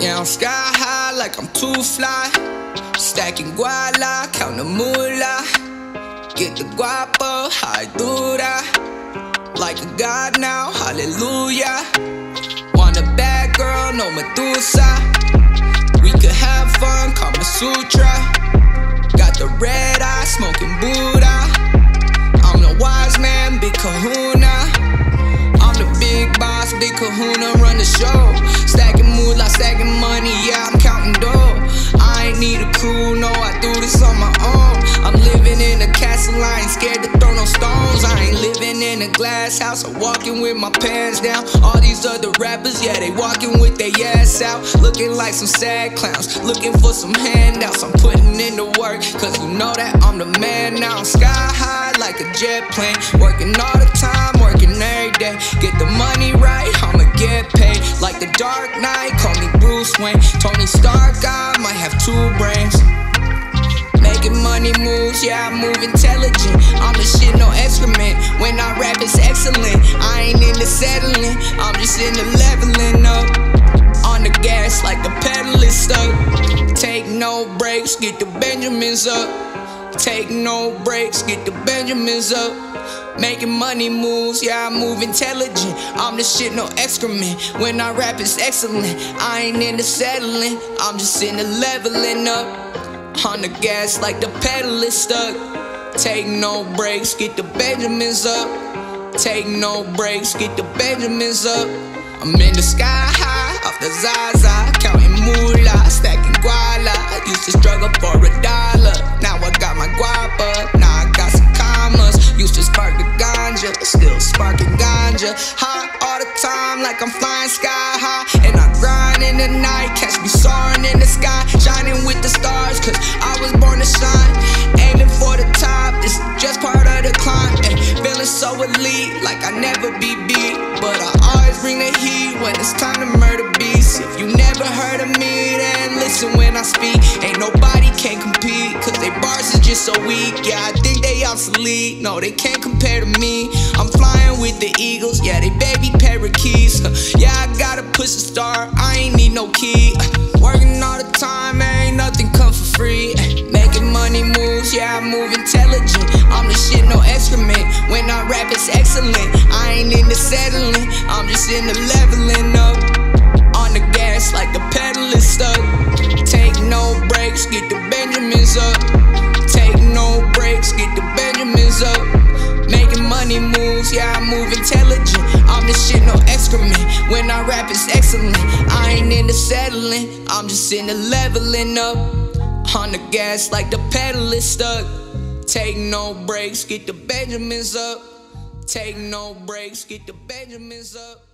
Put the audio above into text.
Now I'm sky high like I'm too fly. Stacking guala, count the moolah. Get the guapo, I do that. Like a god now, hallelujah. Want a bad girl, no Medusa. Glass house, I'm walking with my pants down. All these other rappers, yeah, they walking with their ass out. Looking like some sad clowns, looking for some handouts. I'm putting in the work, cause you know that I'm the man now. I'm sky high like a jet plane, working all the time, working every day. Get the money right, I'ma get paid. Like the Dark Knight, call me Bruce Wayne. Tony Stark, I might have two brains. Yeah, I move intelligent. I'm the shit, no excrement. When I rap, it's excellent. I ain't into settling, I'm just into leveling up. On the gas, like the pedal is stuck. Take no breaks, get the Benjamins up. Take no breaks, get the Benjamins up. Making money moves, yeah, I move intelligent. I'm the shit, no excrement. When I rap, it's excellent. I ain't into settling, I'm just into leveling up. On the gas, like the pedal is stuck. Take no breaks, get the Benjamins up. Take no breaks, get the Benjamins up. I'm in the sky high, off the Zaza, counting moolah, stacking guala. Used to struggle for a dollar, now I got my guapa. Now I got some commas. Used to spark the ganja, still sparking ganja. Hot all the time, like I'm flying sky high, and I grind in the night, catch me soaring in the sky, shining with the stars, cause I was born to shine. Aiming for the top, it's just part of the climb. And feeling so elite, like I never be beat. But I always bring the heat when it's time to murder beasts. If you never heard of me, then listen when I speak. Ain't nobody can compete, cause they bars is just so weak. Yeah, I think they obsolete. No, they can't compare to me. I'm flying with the Eagles, yeah, they baby parakeets. Yeah, I gotta push the star, I ain't need no key. Working all the time, moves, yeah, I move intelligent. I'm the shit, no excrement. When I rap, it's excellent. I ain't into settling, I'm just into leveling up. On the gas, like the pedal is stuck. Take no breaks, get the Benjamins up. Take no breaks, get the Benjamins up. Making money moves, yeah, I move intelligent. I'm the shit, no excrement. When I rap, it's excellent. I ain't into settling, I'm just into leveling up. On the gas, like the pedal is stuck. Take no breaks, get the Benjamins up. Take no breaks, get the Benjamins up.